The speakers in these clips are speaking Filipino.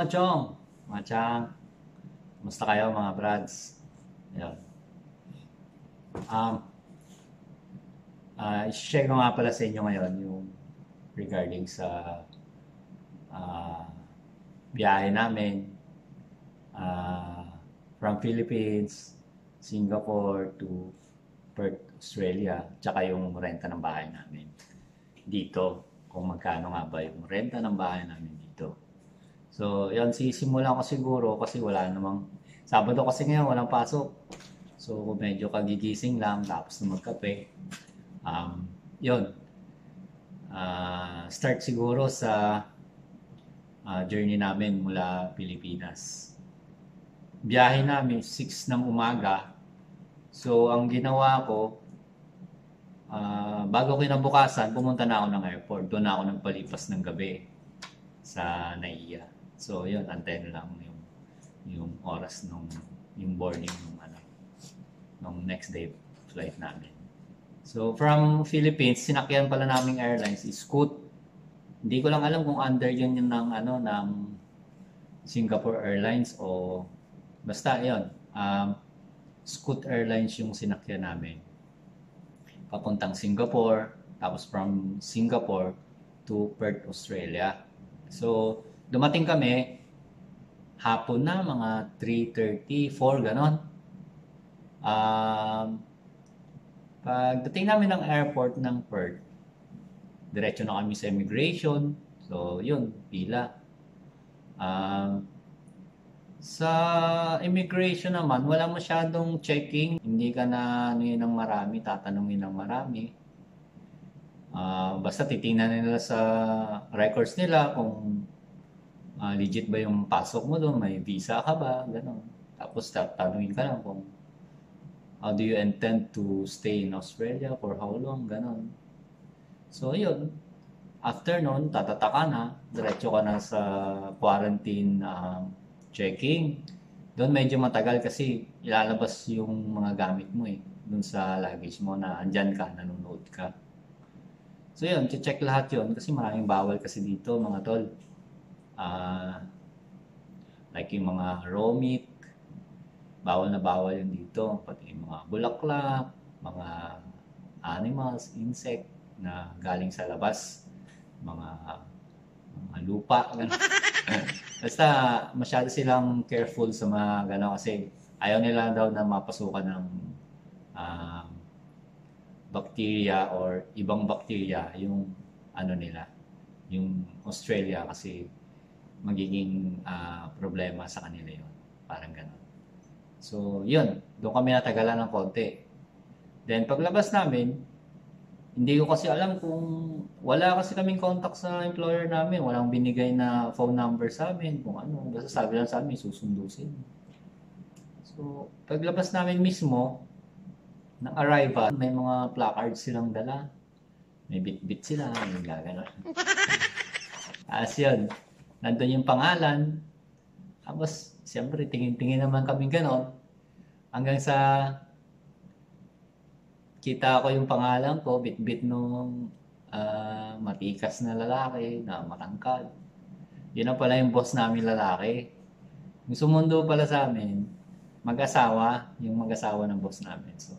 mga chong, mga chang. Kumusta kayo mga brads? Yan. Um, uh, i-share ko nga pala sa inyo ngayon yung regarding sa uh, biyahe namin uh, from Philippines, Singapore to Perth, Australia, tsaka yung renta ng bahay namin dito kung magkano nga ba yung renta ng bahay namin dito. So, yun, sisimulan ko siguro kasi wala namang, Sabado kasi ngayon, walang pasok. So, medyo kagigising lang, tapos na magkape. Um, yun. Uh, start siguro sa uh, journey namin mula Pilipinas. Biyahe namin 6 ng umaga. So, ang ginawa ko, uh, bago kinabukasan, pumunta na ako ng airport. Doon na ako nagpalipas ng gabi sa NAIA. So, yun, antay lang yung, yung oras nung yung boarding nung ano, nung next day flight namin. So, from Philippines, sinakyan pala naming airlines is Scoot. Hindi ko lang alam kung under yun yun ng, ano, ng Singapore Airlines o basta yon um, Scoot Airlines yung sinakyan namin papuntang Singapore, tapos from Singapore to Perth, Australia. So, dumating kami, hapon na, mga 3.30, 4, ganon. Um, pagdating namin ng airport ng Perth, diretso na kami sa immigration. So, yun, pila. Um, sa immigration naman, wala masyadong checking. Hindi ka na ano yun ng marami, tatanungin ng marami. Uh, basta titingnan nila sa records nila kung uh, legit ba yung pasok mo doon, may visa ka ba, gano'n. Tapos tatanungin ka lang kung how do you intend to stay in Australia for how long, gano'n. So, yun. After nun, tatataka na, diretso ka na sa quarantine um, checking. Doon medyo matagal kasi ilalabas yung mga gamit mo eh. Doon sa luggage mo na andyan ka, nanonood ka. So yun, check lahat yun kasi maraming bawal kasi dito mga tol. Uh, like yung mga raw bawal na bawal yun dito. Pati yung mga bulaklak, mga animals, insect na galing sa labas, mga, mga lupa. Basta masyado silang careful sa mga gano'n kasi ayaw nila daw na mapasukan ng uh, bacteria or ibang bacteria yung ano nila, yung Australia kasi magiging uh, problema sa kanila yon Parang gano'n. So, yun. Doon kami natagalan ng konti. Then, paglabas namin, hindi ko kasi alam kung wala kasi kaming contact sa employer namin. Walang binigay na phone number sa amin kung ano. Basta sabi lang sa amin, susundusin. So, paglabas namin mismo, ng arrival, may mga placards silang dala. May bit-bit sila, may gagano. As yun, nandun yung pangalan. Tapos, siyempre, tingin-tingin naman kami ganon. Hanggang sa kita ko yung pangalan ko, bit-bit nung uh, matikas na lalaki na matangkad. Yun na pala yung boss namin lalaki. Yung sumundo pala sa amin, mag-asawa, yung mag-asawa ng boss namin. So.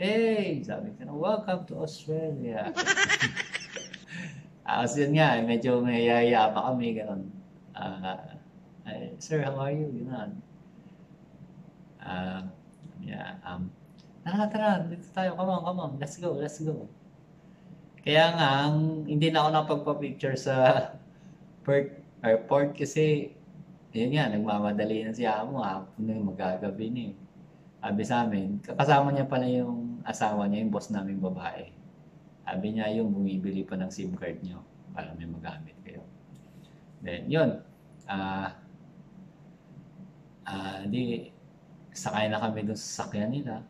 Hey! Sabi ko welcome to Australia. Tapos yun nga, medyo may yaya pa kami, ganun. Uh, sir, how are you? Yun Uh, yeah, um, Tara, tara, dito tayo. Come on, come on. Let's go, let's go. Kaya nga, ang, hindi na ako napagpa-picture sa Perth airport kasi yun nga, nagmamadali na si Amo. Hapon na yung magagabi ni. Eh. Sabi sa amin, kasama niya pala yung asawa niya, yung boss namin babae. Sabi niya yung bumibili pa ng SIM card niyo para may magamit kayo. Then, yun. Ah, uh, uh, di, sakay na kami dun sa sakyan nila.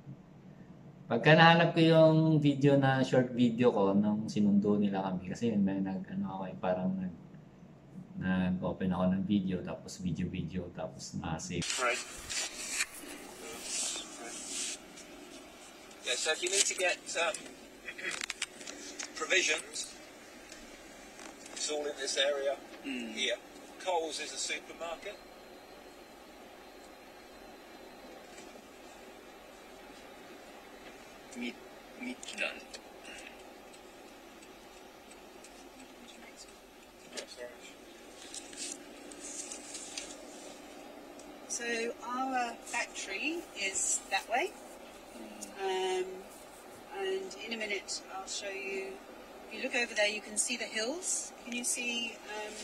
Pagka nahanap ko yung video na short video ko nung sinundo nila kami kasi may nag ano ako eh, parang nag nag-open ako ng video tapos video video tapos na-save. Right. Yeah, so if you need to get um, provisions, it's all in this area mm. here. Coles is a supermarket. Mid Midland. So our factory is that way, um, and in a minute I'll show you. If you look over there, you can see the hills. Can you see um,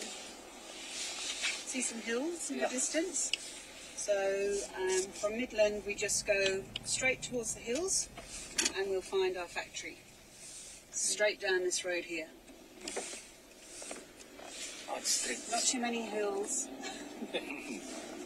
see some hills in Yeah. the distance? So um, from Midland, we just go straight towards the hills, and we'll find our factory. Straight down this road here. Not too many hills.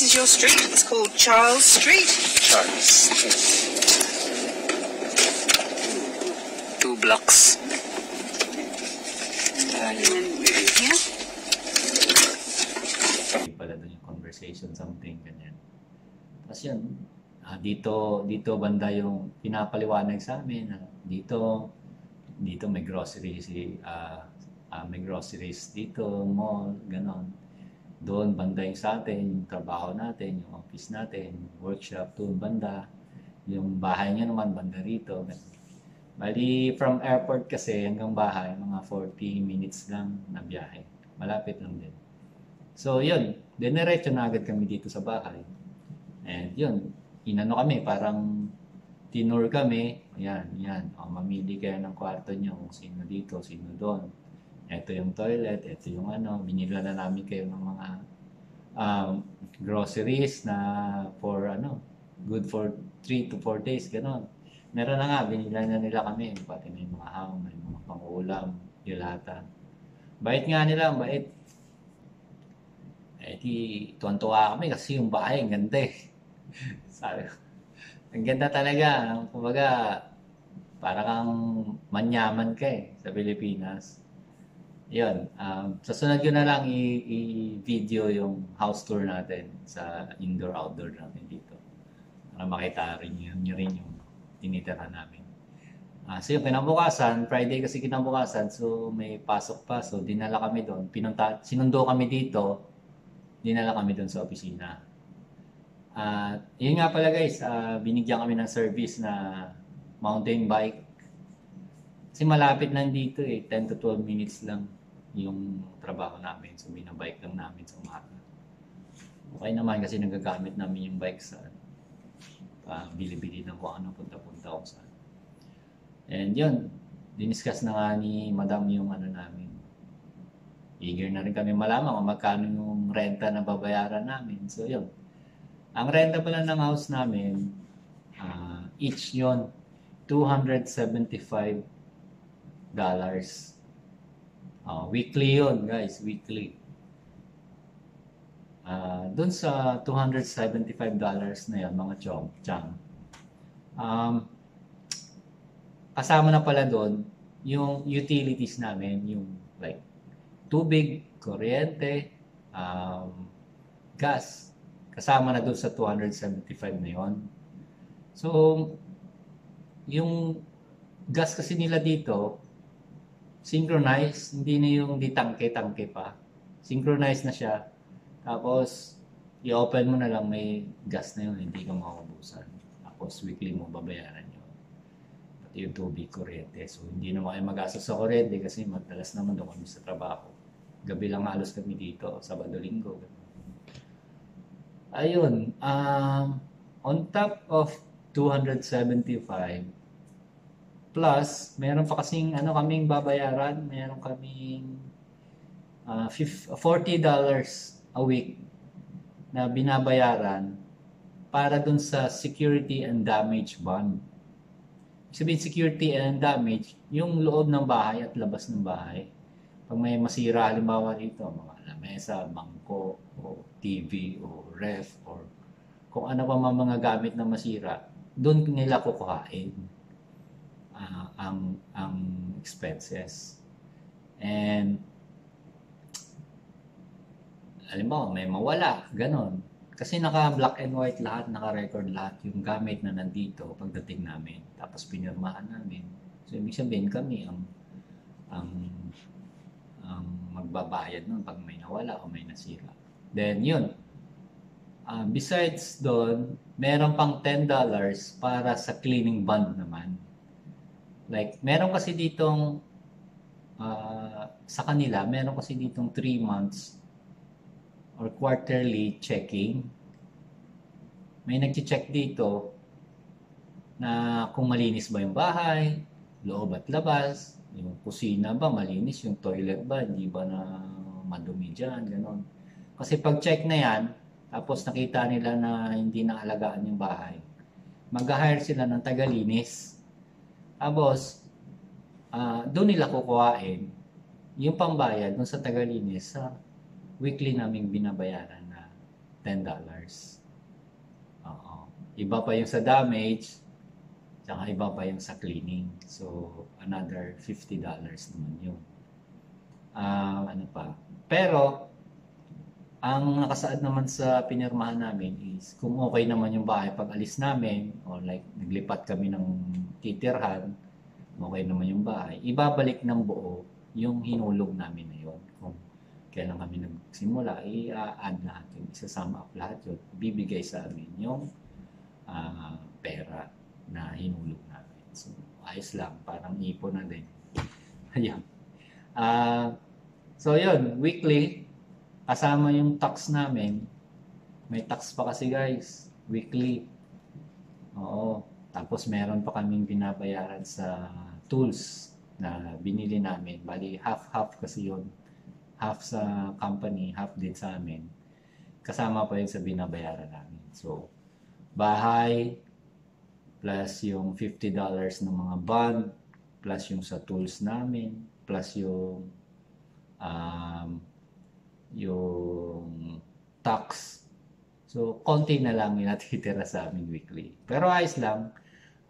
this is your street. It's called Charles Street. Charles. Two blocks. And then here. Pala doon yung conversation, something, ganyan. Tapos yun, ah, dito, dito banda yung pinapaliwanag sa amin. dito, dito may groceries, ah, ah, may groceries dito, mall, ganon. Doon banda yung sa atin, yung trabaho natin, yung office natin, workshop, doon banda. Yung bahay niya naman, banda rito. Bali, from airport kasi hanggang bahay, mga 40 minutes lang na biyahe. Malapit lang din. So, yun. Dinerecho na agad kami dito sa bahay. And yun, inano kami, parang tinur kami. Yan, yan. O, mamili kayo ng kwarto nyo kung sino dito, sino doon. Ito yung toilet, ito yung ano. Binila na namin kayo ng mga um, groceries na for ano, good for 3 to 4 days, ganon. Meron na nga, binila na nila kami. Pati may mga ham, may mga pangulam, dilata. Bait nga nila, bait. Eh di, tuwan-tuwa kami kasi yung bahay, ang ganda eh. Sabi ko, ang ganda talaga. Kumbaga, para kang manyaman ka eh sa Pilipinas. Yun, um, sa sunod ko na lang i-video yung house tour natin sa indoor-outdoor natin dito. Para makita rin nyo, nyo rin yung tinitira namin. Ah, so yung kinabukasan, Friday kasi kinabukasan, so may pasok pa. So dinala kami doon. Pinunta, sinundo kami dito. Dinala kami doon sa opisina. At yun nga pala guys, ah, binigyan kami ng service na mountain bike. Kasi malapit lang dito eh, 10 to 12 minutes lang yung trabaho namin. So binabike lang namin sa umaga. Okay naman kasi nagagamit namin yung bike sa uh, bili-bili ng kung ano, punta-punta kung saan. And yun, diniscuss na nga ni Madam yung ano namin. Eager na rin kami malaman kung magkano yung renta na babayaran namin. So yun. Ang renta pala ng house namin, ah, each yon 275 dollars. Ah, weekly yon guys, weekly. Ah, doon sa 275 dollars na yan, mga chong, chang. Um, kasama na pala doon yung utilities namin, yung like tubig, kuryente, um, gas. Kasama na doon sa 275 na yon. So, yung gas kasi nila dito, synchronized, hindi na yung di tangke-tangke pa. Synchronized na siya. Tapos, i-open mo na lang may gas na yun, hindi ka mauubusan. Tapos, weekly mo babayaran yun. Pati yung tubig, kuryente. So, hindi naman kayo mag-astos sa kuryente kasi madalas naman doon kami sa trabaho. Gabi lang halos kami dito, Sabado, Linggo. Ayun, um, on top of 275 plus, meron pa kasing ano kaming babayaran, meron kaming ah, fif- $40 a week na binabayaran para dun sa security and damage bond. sabihin security and damage, yung loob ng bahay at labas ng bahay. Pag may masira, halimbawa dito, mga lamesa, bangko, o TV, o ref, or kung ano pa mga gamit na masira, doon nila kukuhain ah, ang, ang expenses. And, halimbawa, may mawala, ganon. Kasi naka black and white lahat, naka-record lahat yung gamit na nandito pagdating namin. Tapos pinirmahan namin. So, ibig sabihin kami ang ang ang magbabayad nun pag may nawala o may nasira. Then, yun. Ah, besides doon, meron pang $10 para sa cleaning bond naman. Like, meron kasi ditong ah, sa kanila, meron kasi ditong 3 months or quarterly checking. May nagche-check dito na kung malinis ba yung bahay, loob at labas, yung kusina ba malinis, yung toilet ba, hindi ba na madumi dyan, gano'n. Kasi pag check na yan, tapos nakita nila na hindi naalagaan yung bahay, mag-hire sila ng tagalinis. Tapos, ah doon nila kukuhain yung pambayad dun sa tagalinis sa weekly naming binabayaran na $10. Oo. Iba pa yung sa damage, tsaka iba pa yung sa cleaning. So, another $50 naman yun. Ah, ano pa. Pero, ang nakasaad naman sa pinirmahan namin is kung okay naman yung bahay pag alis namin or like naglipat kami ng titirhan, okay naman yung bahay, ibabalik ng buo yung hinulog namin na yun. Kung kailan kami nagsimula, i-add yun, isasama up lahat yun, bibigay sa amin yung ah, pera na hinulog namin. So, ayos lang, parang ipon na din. Ayun. Ah, so, yun, weekly, kasama yung tax namin, may tax pa kasi guys, weekly. Oo. Tapos meron pa kaming binabayaran sa tools na binili namin. Bali, half-half kasi yun. Half sa company, half din sa amin. Kasama pa yun sa binabayaran namin. So, bahay, plus yung $50 ng mga bond, plus yung sa tools namin, plus yung um, yung tax. So, konti na lang yung natitira sa amin weekly. Pero ayos lang.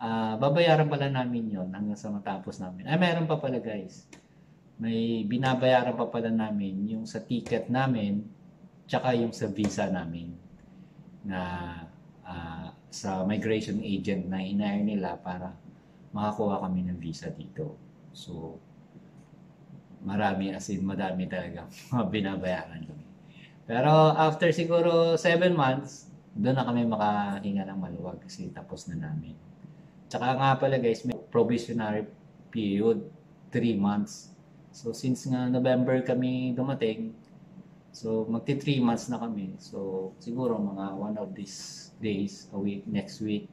Ah, babayaran pala namin yon hanggang sa matapos namin. Ay, meron pa pala guys. May binabayaran pa pala namin yung sa ticket namin tsaka yung sa visa namin na ah, sa migration agent na hinire nila para makakuha kami ng visa dito. So, marami as in madami talaga mga binabayaran kami. Pero after siguro 7 months, doon na kami makahinga ng maluwag kasi tapos na namin. Tsaka nga pala guys, may probationary period, 3 months. So since nga November kami dumating, so magti 3 months na kami. So siguro mga one of these days, a week, next week,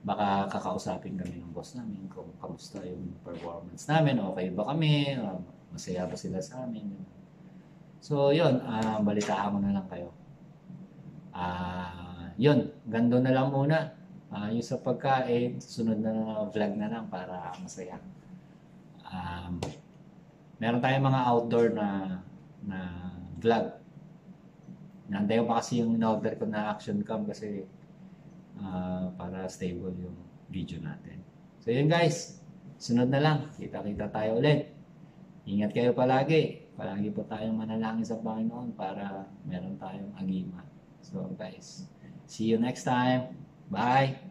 baka kakausapin kami ng boss namin kung kamusta yung performance namin, okay ba kami, uh, masaya ba sila sa amin. So, yun, ah balitaan ko na lang kayo. Ah, yun, gando na lang muna. Ah, yung sa pagkain, sunod na vlog na lang para masaya. Um, meron tayong mga outdoor na na vlog. Nanday pa kasi yung in-order ko na action cam kasi ah, para stable yung video natin. So yun guys, sunod na lang. Kita-kita tayo ulit. Ingat kayo palagi. Palagi po tayong manalangin sa Panginoon para meron tayong agima. So guys, see you next time. Bye!